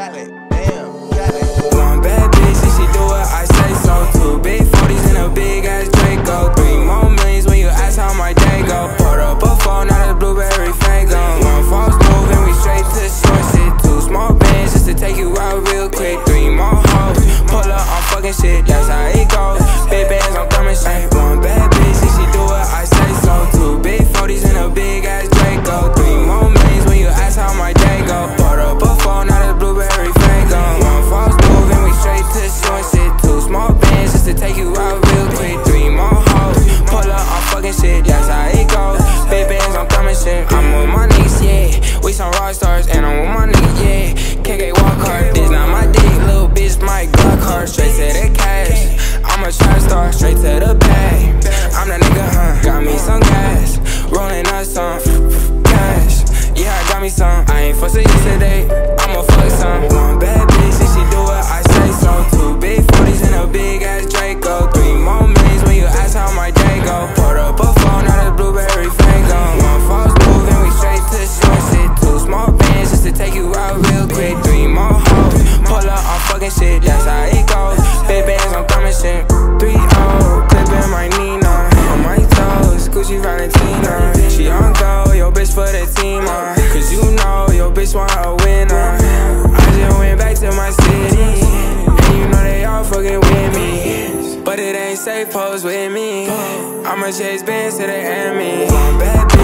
Exactly. We some rock stars and I'm with my niggas, yeah. KK walk hard. This not my dick, little bitch, my Glock hard. Straight to the cash. I'm a trap star, straight to the bag. I'm that nigga, huh? Got me some gas. Rolling up some cash. Yeah, I got me some. I ain't fussing yesterday. Shit. That's how it goes. Big bands, I'm coming shit. Three O, clipping my Nina. On my toes, Gucci Valentina. She on go, yo bitch for the team. Uh, Cause you know your bitch want a winner. I just went back to my city. And you know they all fucking with me. But it ain't safe, pose with me. I'ma chase bands to the enemy. One bad